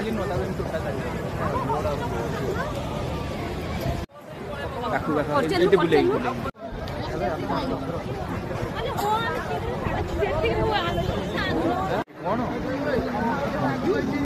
খালি